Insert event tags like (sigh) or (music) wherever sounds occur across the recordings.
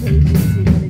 Thank you.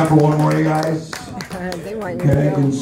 Time for one more, you guys? (laughs) They want you to